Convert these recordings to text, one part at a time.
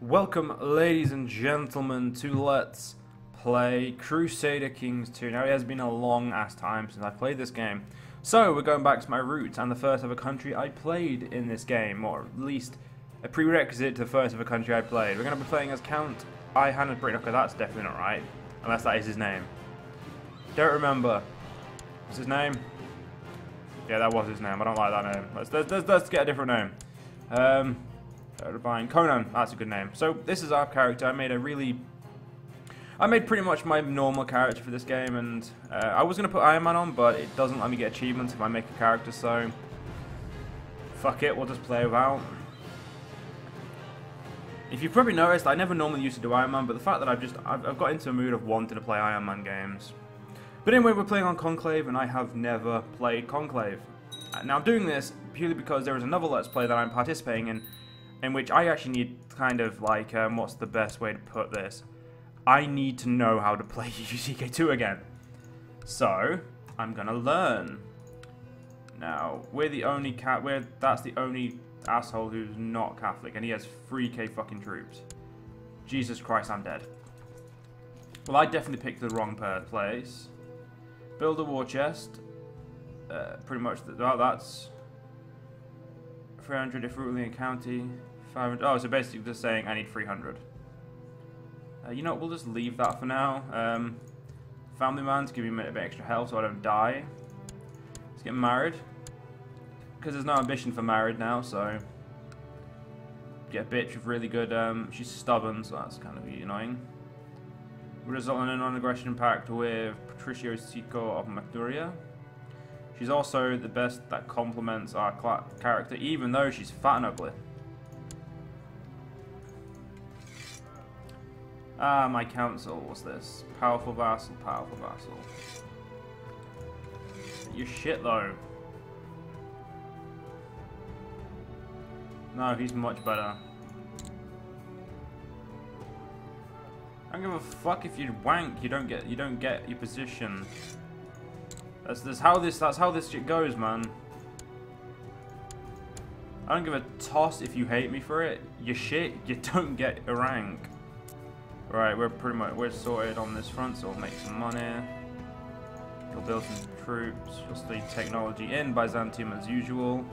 Welcome, ladies and gentlemen, to Let's Play Crusader Kings 2. Now, it has been a long ass time since I played this game. So, we're going back to my roots and the first ever country I played in this game, or at least a prerequisite to the first ever country I played. We're going to be playing as Count Ihan of Britain. Okay, that's definitely not right, unless that is his name. Don't remember. What's his name? Yeah, that was his name. I don't like that name. Let's, let's, let's get a different name. Um, Divine Conan. That's a good name. So this is our character. I made a really, I made pretty much my normal character for this game, and uh, I was gonna put Iron Man on, but it doesn't let me get achievements if I make a character. So fuck it, we'll just play without. If you've probably noticed, I never normally used to do Iron Man, but the fact that I've just I've, I've got into a mood of wanting to play Iron Man games. But anyway, we're playing on Conclave, and I have never played Conclave. Now, I'm doing this purely because there is another Let's Play that I'm participating in, in which I actually need kind of like, um, what's the best way to put this? I need to know how to play UCK2 again. So, I'm gonna learn. Now, we're the only cat, we're, that's the only asshole who's not Catholic, and he has 3k fucking troops. Jesus Christ, I'm dead. Well, I definitely picked the wrong place. Build a war chest. Uh, pretty much, th that's 300 if ruling a county. 500. Oh, so basically just saying I need 300. Uh, you know we'll just leave that for now. Um, family man to give me a bit extra health so I don't die. Let's get married. Because there's no ambition for married now, so... Get a bitch with really good... Um, she's stubborn, so that's kind of annoying. Result in a non-aggression pact with Patricio Sico of Macduria. She's also the best that complements our character, even though she's fat and ugly. Ah, my council, what's this? Powerful vassal, powerful vassal. You're shit though. No, he's much better. I don't give a fuck if you wank, you don't get you don't get your position. That's, that's how this that's how this shit goes, man. I don't give a toss if you hate me for it. You shit, you don't get a rank. Right, we're pretty much we're sorted on this front, so we'll make some money. We'll build some troops. We'll study technology in Byzantium as usual.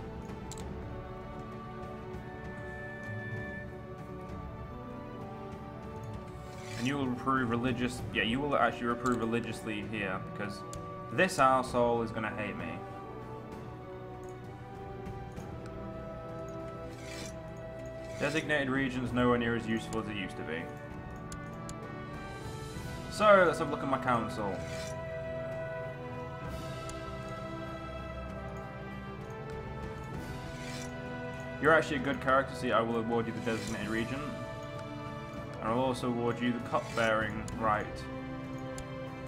And you will reprove religious. Yeah, you will actually reprove religiously here because this asshole is gonna hate me. Designated regions nowhere near as useful as it used to be. So, let's have a look at my council. You're actually a good character, so I will award you the designated region. And I'll also award you the cup-bearing right.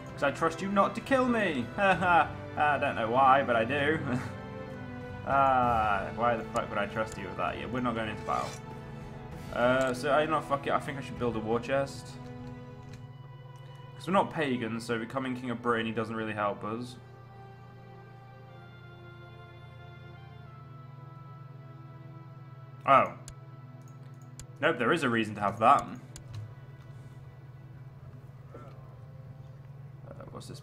Because I trust you not to kill me! Haha! I don't know why, but I do. ah, why the fuck would I trust you with that? Yeah, we're not going into battle. Uh, so, I know, fuck it, I think I should build a war chest. Because we're not pagans, so becoming King of Britain doesn't really help us. Oh. Nope, there is a reason to have that. Uh, what's this?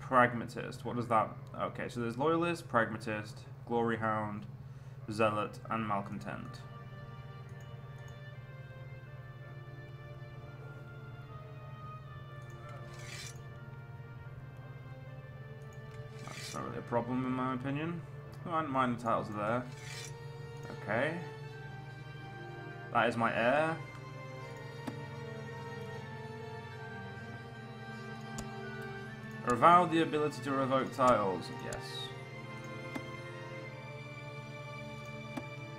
Pragmatist. What does that... Okay, so there's Loyalist, Pragmatist, Glory Hound, Zealot, and Malcontent. Problem in my opinion. I don't mind the titles there. Okay. That is my heir. Revow the ability to revoke tiles. Yes.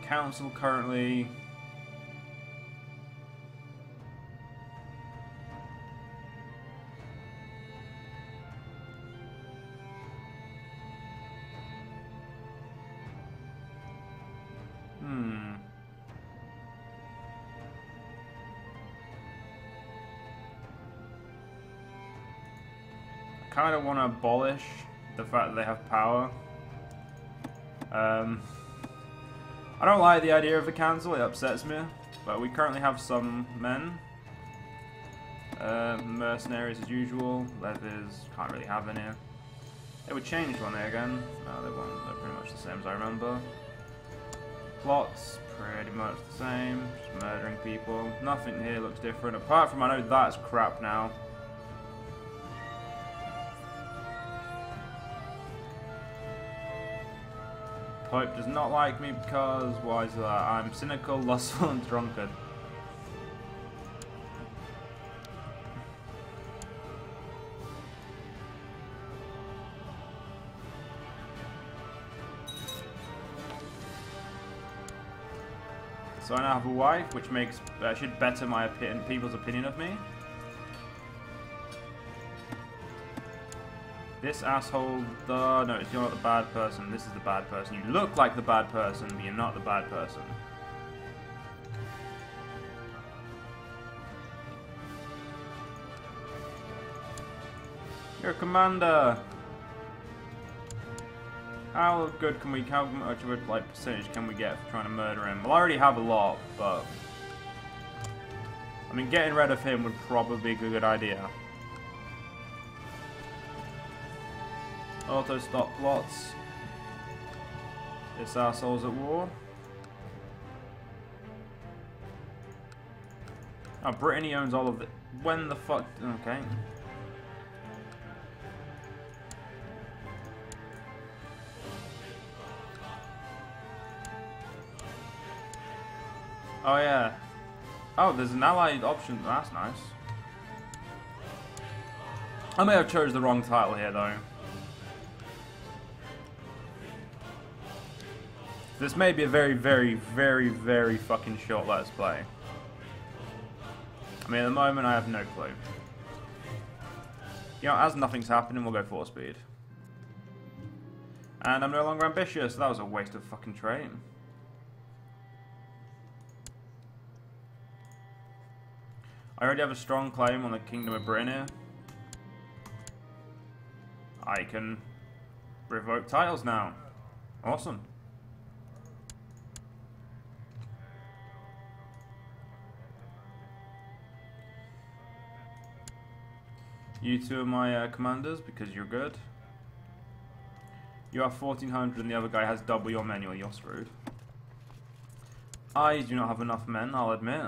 Council currently... want to abolish the fact that they have power. Um, I don't like the idea of the council, it upsets me. But we currently have some men. Uh, mercenaries as usual. Leathers, can't really have any. They would change one they again. No, they won't. They're pretty much the same as I remember. Plots, pretty much the same. Just murdering people. Nothing here looks different. Apart from, I know that's crap now. Pope does not like me because, why is that? I'm cynical, lustful, and drunkard. So I now have a wife, which makes uh, should better my opinion, people's opinion of me. This asshole, the no, you're not the bad person. This is the bad person. You look like the bad person, but you're not the bad person. You're a commander. How good can we, how much of a like percentage can we get for trying to murder him? Well, I already have a lot, but I mean, getting rid of him would probably be a good idea. Auto stop plots. This asshole's at war. Oh, Brittany owns all of it. When the fuck? Okay. Oh yeah. Oh, there's an allied option. That's nice. I may have chose the wrong title here though. This may be a very, very, very, very fucking short Let's Play. I mean, at the moment, I have no clue. You know, as nothing's happening, we'll go 4 speed. And I'm no longer ambitious, that was a waste of fucking train. I already have a strong claim on the Kingdom of Britain I can revoke titles now. Awesome. You two are my uh, commanders because you're good. You have 1400 and the other guy has double your men, you're screwed. I do not have enough men, I'll admit.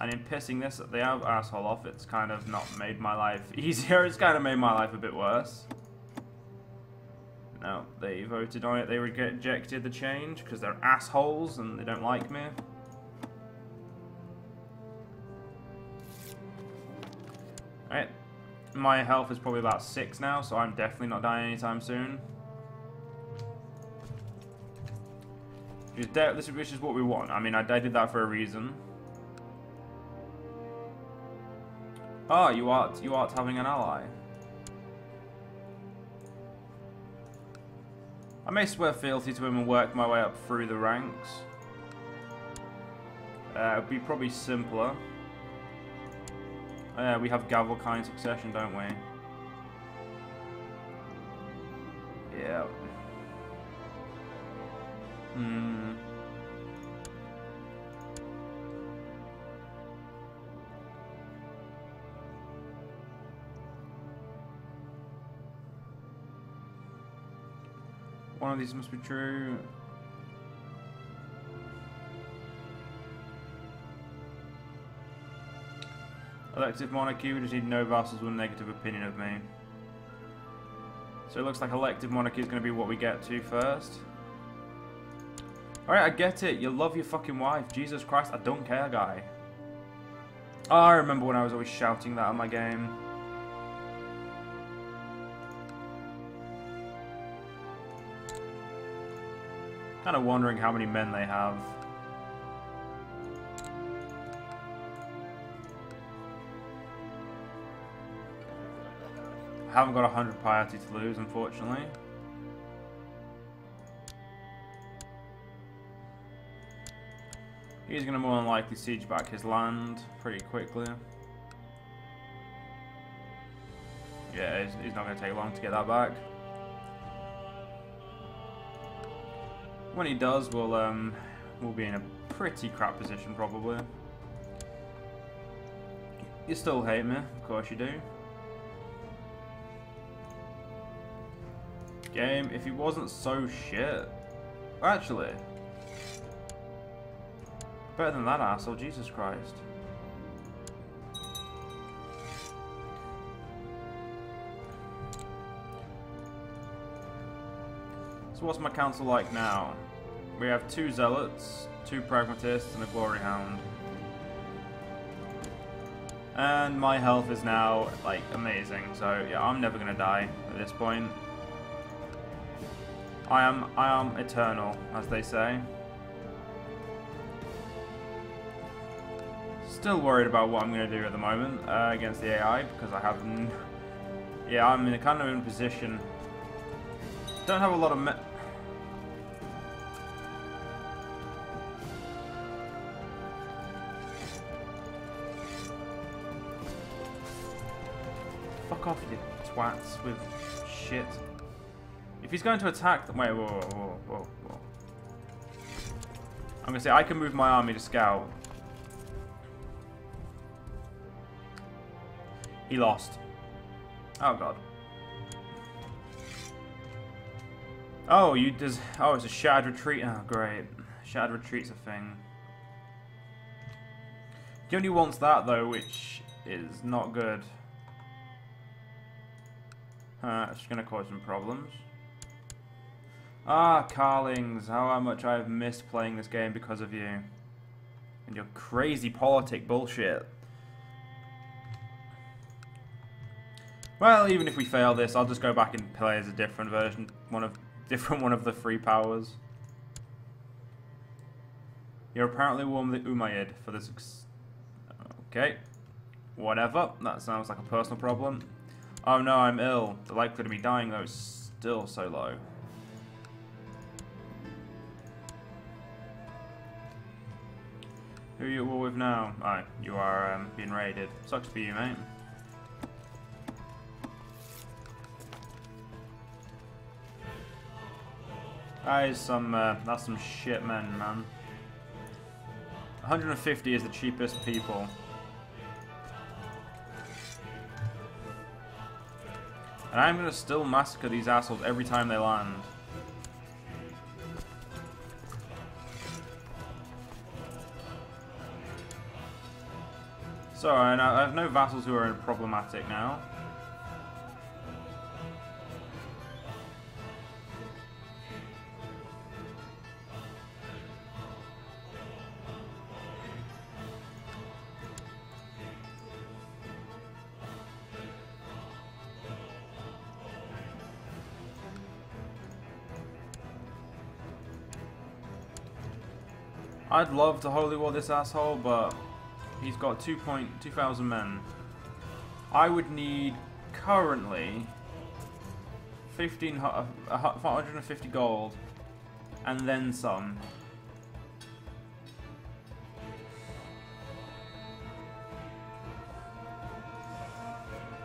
And in pissing this the asshole off, it's kind of not made my life easier, it's kind of made my life a bit worse. No, they voted on it, they rejected the change because they're assholes and they don't like me. My health is probably about 6 now, so I'm definitely not dying anytime soon. This is what we want. I mean, I, did that for a reason. Oh, you aren't, you aren't having an ally. I may swear fealty to him and work my way up through the ranks. Uh, it'd be probably simpler. Yeah, we have Gavelkind succession, don't we? Yeah. Hmm. One of these must be true. Elective monarchy, we just need no vassals with a negative opinion of me. So it looks like elective monarchy is going to be what we get to first. Alright, I get it. You love your fucking wife. Jesus Christ, I don't care, guy. Oh, I remember when I was always shouting that on my game. Kind of wondering how many men they have. Haven't got 100 piety to lose, unfortunately. He's going to more than likely siege back his land pretty quickly. Yeah, he's, not going to take long to get that back. When he does, we'll um, we'll be in a pretty crap position probably. You still hate me, of course you do. Game, if he wasn't so shit... Actually... Better than that asshole, Jesus Christ. So what's my council like now? We have two zealots, two pragmatists, and a glory hound. And my health is now, like, amazing. So, yeah, I'm never gonna die at this point. I am, I am eternal, as they say. Still worried about what I'm gonna do at the moment uh, against the AI, because I haven't. yeah, I'm in a kind of in position... Don't have a lot of... Fuck off, you twats with shit. He's going to attack... Wait, whoa, whoa, whoa, whoa. I'm going to say I can move my army to scout. He lost. Oh, God. Oh, you does. Oh, it's a shattered retreat. Oh, great. Shattered retreat's a thing. He only wants that, though, which is not good. Uh, it's to cause some problems. Ah, Karlings, how much I've missed playing this game because of you. And your crazy politic bullshit. Well, even if we fail this, I'll just go back and play as a different version, one of different one of the three powers. You're apparently warm the Umayyad for this. Okay, whatever. That sounds like a personal problem. Oh no, I'm ill. The likelihood of me dying though is still so low. Who are you at war with now? Oh, you are um, being raided. Sucks for you, mate. That is some, uh, that's some shit men, man. 150 is the cheapest people. And I'm gonna still massacre these assholes every time they land. So, I have no vassals who are problematic now. I'd love to holy war this asshole, but he's got 2.2,000 men. I would need currently 15, uh, 150 gold and then some.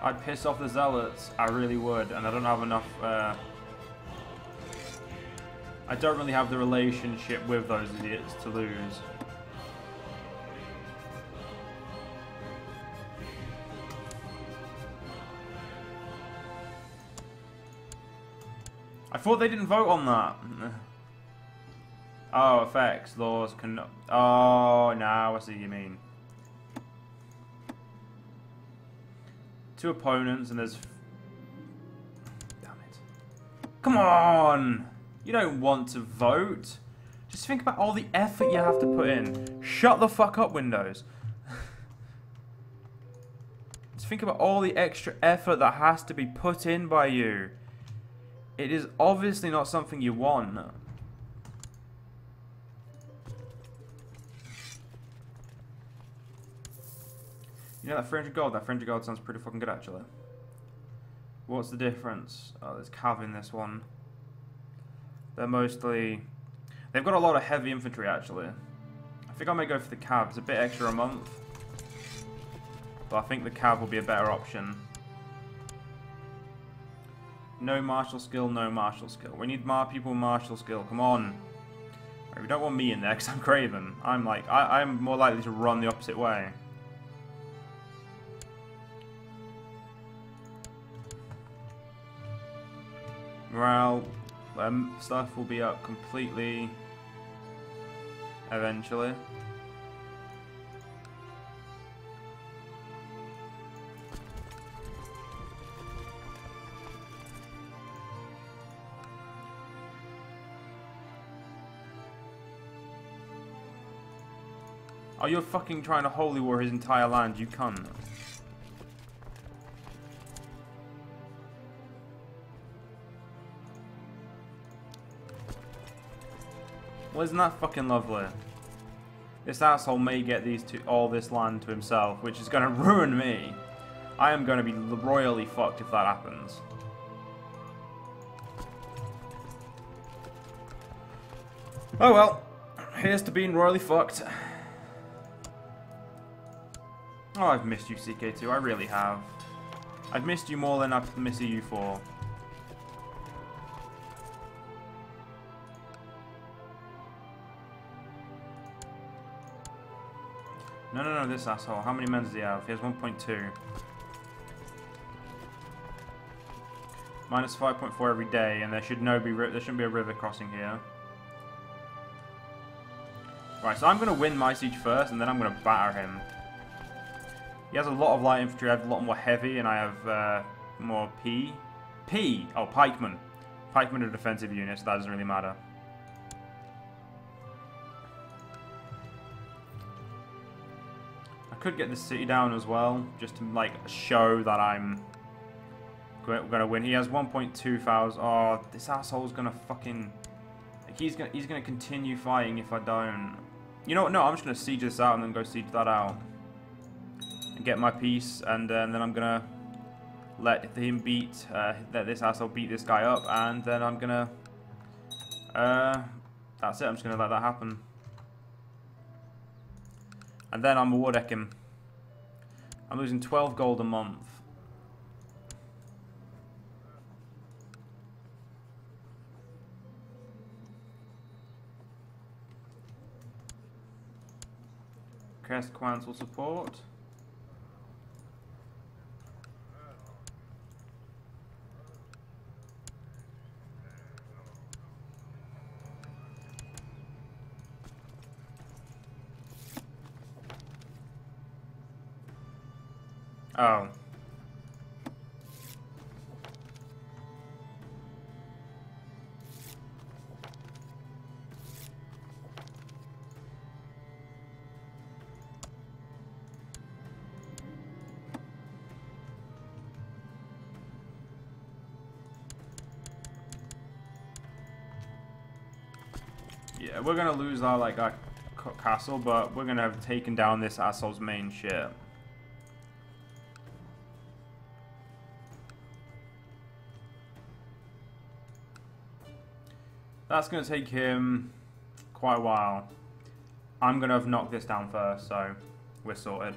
I'd piss off the zealots, I really would, and I don't have enough uh, I don't really have the relationship with those idiots to lose. I thought they didn't vote on that. Oh, effects, laws, can. Oh, now I see what you mean. Two opponents and there's... Damn it. Come on! You don't want to vote. Just think about all the effort you have to put in. Shut the fuck up, Windows. Just think about all the extra effort that has to be put in by you. It is obviously not something you want. You know that 300 gold? That 300 gold sounds pretty fucking good actually. What's the difference? Oh, there's cav in this one. They're mostly... They've got a lot of heavy infantry, actually. I think I may go for the cav. It's a bit extra a month. But I think the cav will be a better option. No martial skill, no martial skill. We need more people with martial skill. Come on. We don't want me in there because I'm Craven. I'm like, I, I'm more likely to run the opposite way. Morale um, stuff will be up completely eventually. Oh, you're fucking trying to holy war his entire land, you cunt. Well, isn't that fucking lovely? This asshole may get these two, all this land to himself, which is to ruin me. I am to be royally fucked if that happens. Oh well, here's to being royally fucked. Oh, I've missed you, CK2. I really have. I've missed you more than I've missed you for. No, no, no, this asshole. How many men does he have? He has 1.2. Minus 5.4 every day, and there should no be there shouldn't be a river crossing here. Right, so I'm going to win my siege first, and then I'm going to batter him. He has a lot of light infantry, I have a lot more heavy, and I have uh, more P. P! Oh, pikemen. Pikemen are defensive units, so that doesn't really matter. I could get this city down as well, just to like show that I'm going to win. He has 1.2 thousand. Oh, this asshole's going to fucking... He's going he's gonna continue fighting if I don't. You know what? No, I'm just going to siege this out and then go siege that out and get my piece, and, uh, and then I'm gonna let him beat, uh, let this asshole beat this guy up, and then I'm gonna, uh, that's it, I'm just gonna let that happen. And then I'm war deck him. I'm losing 12 gold a month. Crest Council support. Oh. Yeah, we're gonna lose our like our castle, but we're gonna have taken down this asshole's main ship. That's going to take him quite a while. I'm going to have knocked this down first, so we're sorted.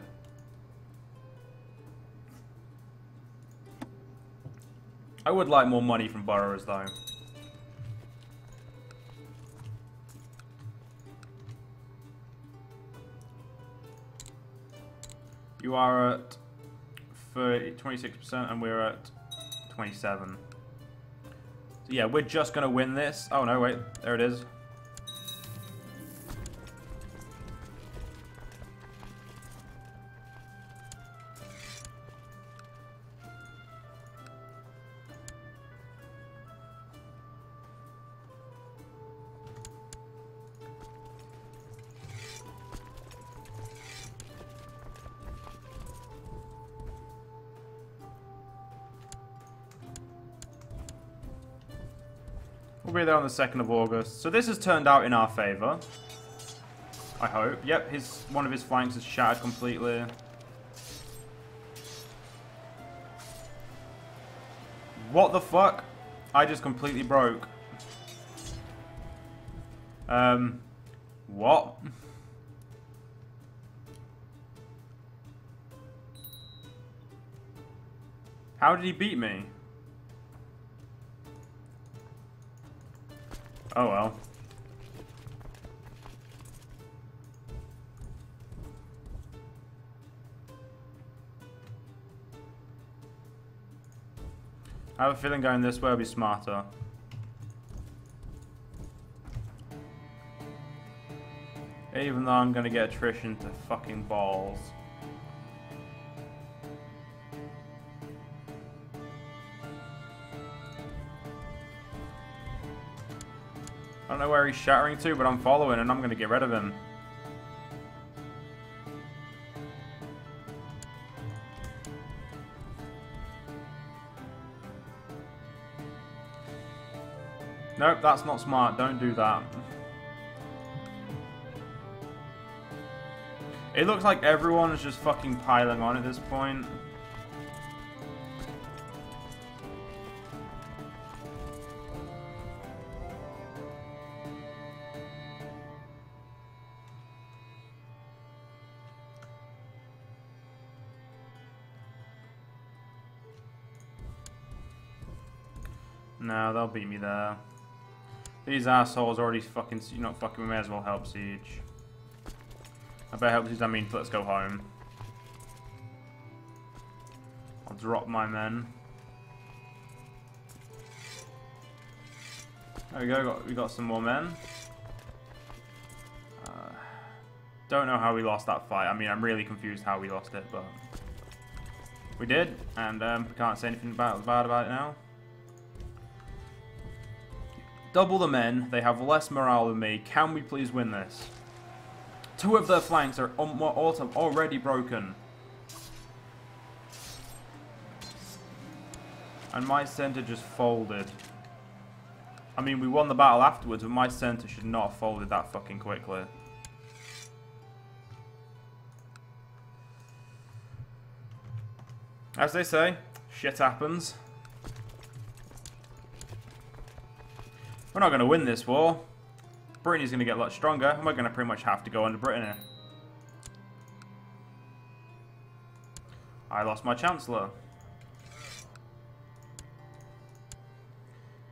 I would like more money from borrowers, though. You are at 30, 26% and we're at 27 yeah, we're just going to win this. Oh, no, wait. There it is. We'll be there on the 2nd of August. So this has turned out in our favour. I hope. Yep, his one of his flanks is shattered completely. What the fuck? I just completely broke. Um, what? How did he beat me? Oh well. I have a feeling going this way will be smarter. Even though I'm gonna get attrition to fucking balls. Know where he's shattering to, but I'm following and I'm gonna get rid of him. Nope, that's not smart. Don't do that. It looks like everyone is just fucking piling on at this point. No, they'll beat me there. These assholes already fucking, you know, fucking, we may as well help Siege. I better help Siege, I mean, let's go home. I'll drop my men. There we go, got, we got some more men. Uh, don't know how we lost that fight. I mean, I'm really confused how we lost it, but... We did, and um, we can't say anything bad about it now. Double the men. They have less morale than me. Can we please win this? Two of their flanks are already broken. And my center just folded. I mean, we won the battle afterwards, but my center should not have folded that fucking quickly. As they say, shit happens. We're not going to win this war. Britain is going to get a lot stronger, and we're going to pretty much have to go under Brittany. I lost my Chancellor.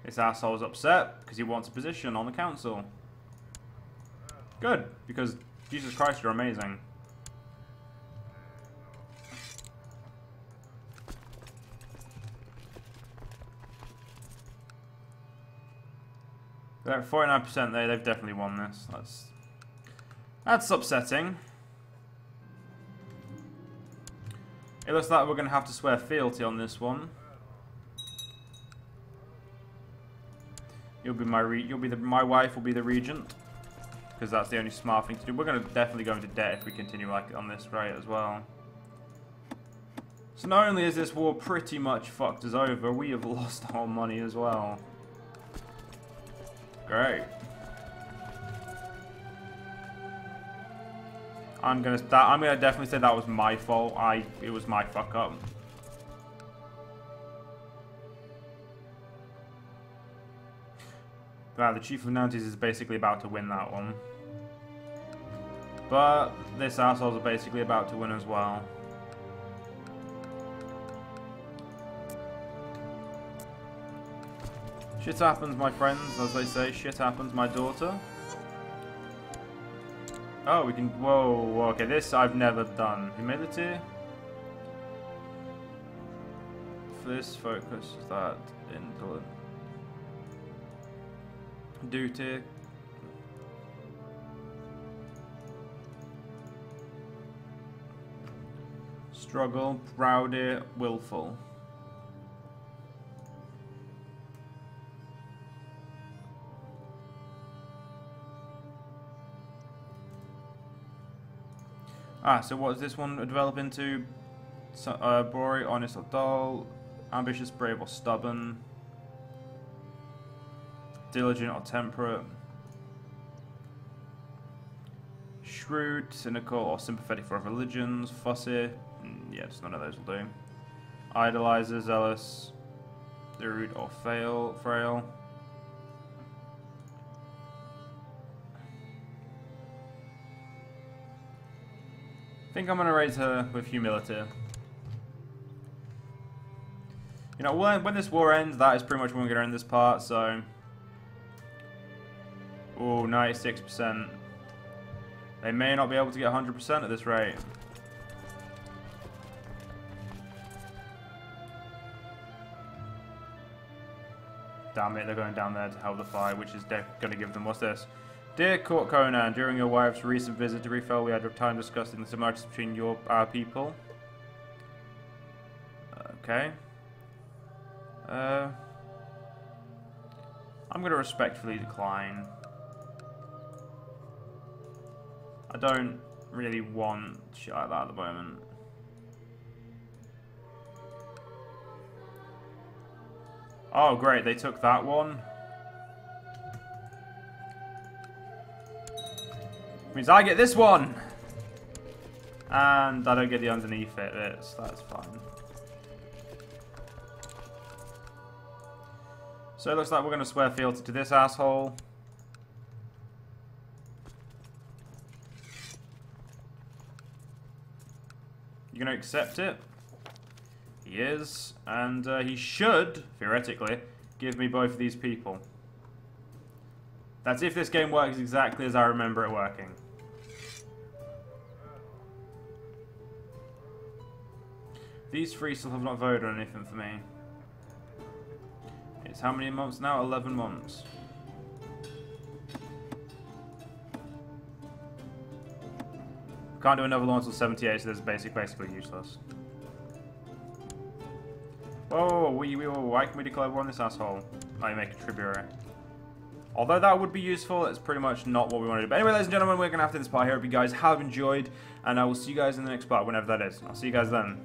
This asshole's upset because he wants a position on the council. Good, because Jesus Christ, you're amazing. They're at 49% there. They've definitely won this. That's that's upsetting. It looks like we're going to have to swear fealty on this one. You'll be my re you'll be the my wife will be the regent because that's the only smart thing to do. We're going to definitely go into debt if we continue like on this rate as well. So not only is this war pretty much fucked us over, we have lost our money as well. Great. I'm gonna that I'm gonna definitely say that was my fault. I it was my fuck up. Wow, the Chief of Nantes is basically about to win that one. But this asshole's basically about to win as well. Shit happens, my friends, as they say. Shit happens, my daughter. Oh, we can... Whoa, okay, this I've never done. Humility. This focus, that, indolent. Duty. Struggle, rowdy, willful. Ah, so what does this one develop into? So, uh, honest or dull, ambitious, brave or stubborn, diligent or temperate, shrewd, cynical or sympathetic for other religions, fussy, mm, yes, none of those will do, idolizer, zealous, rude or fail, frail, think I'm going to raise her with humility. You know, when, when this war ends, that is pretty much when we're going to end this part, so... Oh, 96%. They may not be able to get 100% at this rate. damn it, they're going down there to help the fight, which is going to give them... What's this? Dear Court Conan, during your wife's recent visit to Refel, we had a time discussing the similarities between your our people. Okay. Uh, I'm going to respectfully decline. I don't really want shit like that at the moment. Oh, great, they took that one. Means I get this one! And I don't get the underneath it, that's fine. So it looks like we're going to swear fealty to this asshole. You're going to accept it? He is. And uh, he should, theoretically, give me both of these people. That's if this game works exactly as I remember it working. These three still have not voted on anything for me. It's how many months now? 11 months. Can't do another one until 78, so this is basic, basically useless. Oh, whoa, whoa, whoa, whoa, why can we declare war on this asshole? I make a tributary. Although that would be useful, it's pretty much not what we want to do. But anyway, ladies and gentlemen, we're going to have to this part here. Hope you guys have enjoyed, and I will see you guys in the next part, whenever that is. I'll see you guys then.